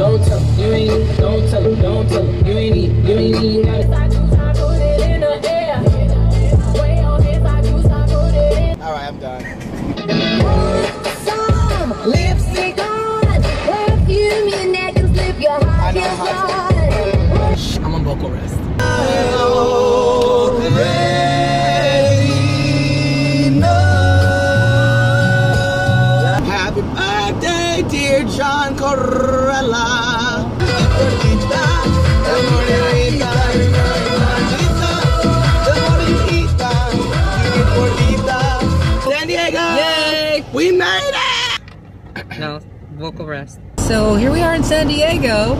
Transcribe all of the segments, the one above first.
don't tell, you ain't, don't tell, don't tell, you ain't, you ain't even gotta. All right, I'm done. Some lipstick on, perfume your neck and slip your high heels how on. I'm on vocal rest. Uh, We made it! No, vocal rest. So here we are in San Diego,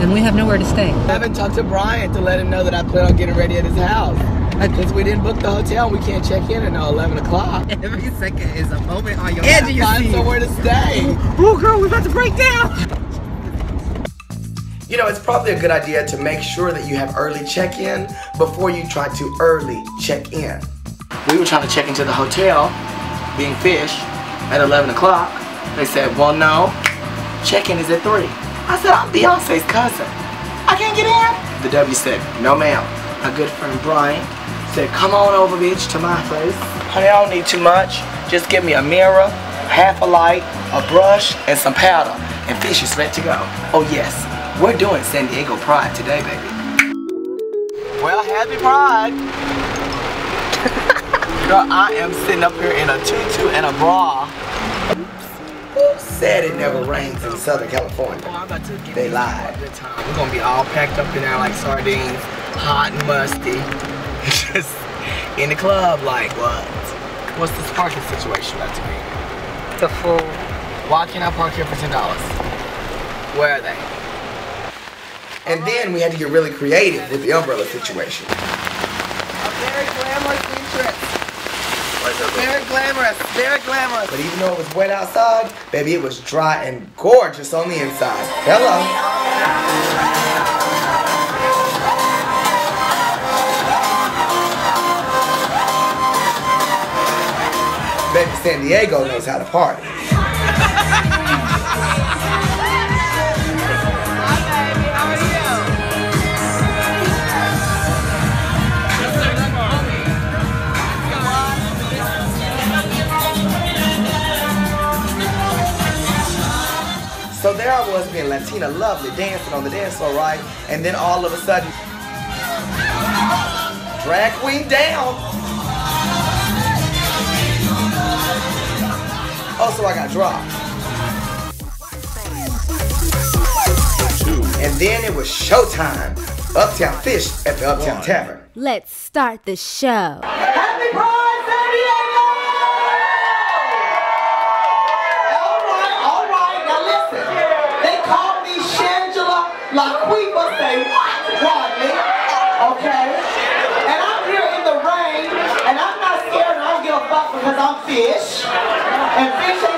and we have nowhere to stay. I haven't talked to Brian to let him know that I plan on getting ready at his house. Because we didn't book the hotel, we can't check in until 11 o'clock. Every second is a moment on your And you find somewhere to stay. Oh, girl, we're about to break down. You know, it's probably a good idea to make sure that you have early check-in before you try to early check in. We were trying to check into the hotel, being fish, at 11 o'clock. They said, well, no, check-in is at 3. I said, I'm Beyonce's cousin. I can't get in. The W said, no, ma'am. My good friend Brian said, come on over, bitch, to my place. Honey, I don't need too much. Just give me a mirror, half a light, a brush, and some powder, and fish is ready to go. Oh, yes. We're doing San Diego Pride today, baby. Well, happy Pride. Girl, I am sitting up here in a tutu and a bra. Who said it never rains in Southern California? Oh, they lied. We're gonna be all packed up in there like sardines, hot and musty. Just in the club, like what? What's this parking situation about to be? The full. Why can't I park here for ten dollars? Where are they? And then we had to get really creative with the umbrella situation. A very glamorous entrance. Very glamorous, very glamorous. But even though it was wet outside, baby, it was dry and gorgeous on the inside. Hello. San Diego knows how to party. So there I was being Latina lovely, dancing on the dance floor, right? And then all of a sudden, drag queen down. Oh, so I got dropped. And then it was showtime. Uptown Fish at the Uptown Tavern. Let's start the show. Happy Pride, San Diego! All right, all right. Now listen. They call me Shangela Laquifa. Say what, Rodney? Okay? And I'm here in the rain, and I'm not scared, and I don't give a fuck because I'm fish. And fish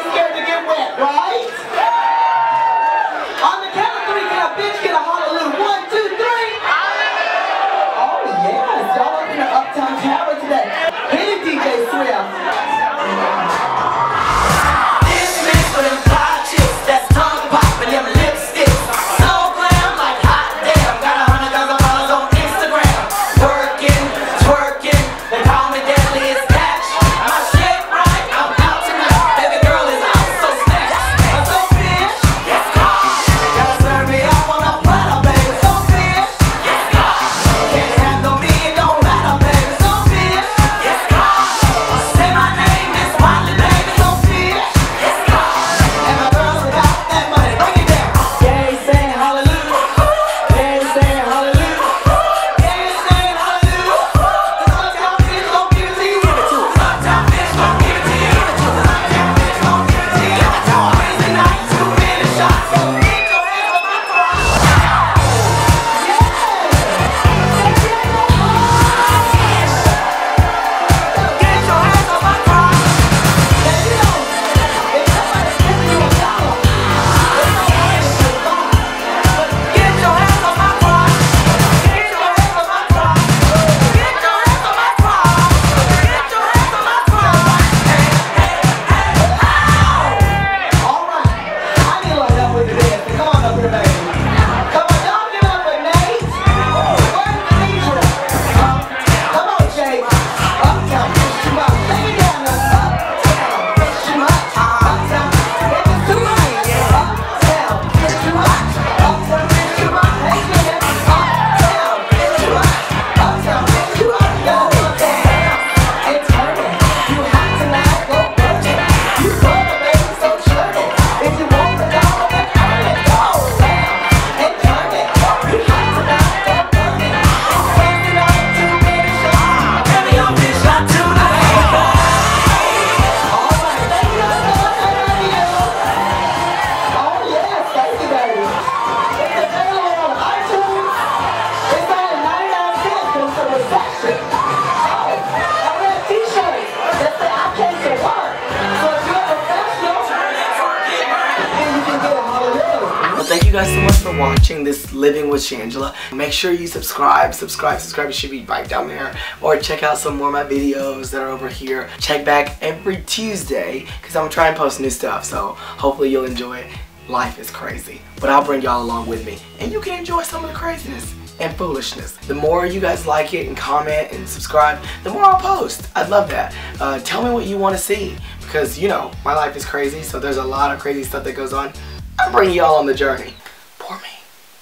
you guys so much for watching this Living with Shangela. Make sure you subscribe, subscribe, subscribe. It should be right down there. Or check out some more of my videos that are over here. Check back every Tuesday because I'm trying to post new stuff. So hopefully you'll enjoy it. Life is crazy. But I'll bring y'all along with me. And you can enjoy some of the craziness and foolishness. The more you guys like it and comment and subscribe, the more I'll post. I'd love that. Uh, tell me what you want to see because, you know, my life is crazy, so there's a lot of crazy stuff that goes on. I'm bringing y'all on the journey.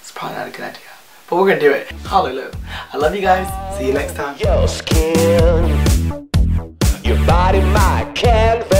It's probably not a good idea. But we're to do it. Hallelujah. I love you guys. See you next time. Your skin, your body, my canvas.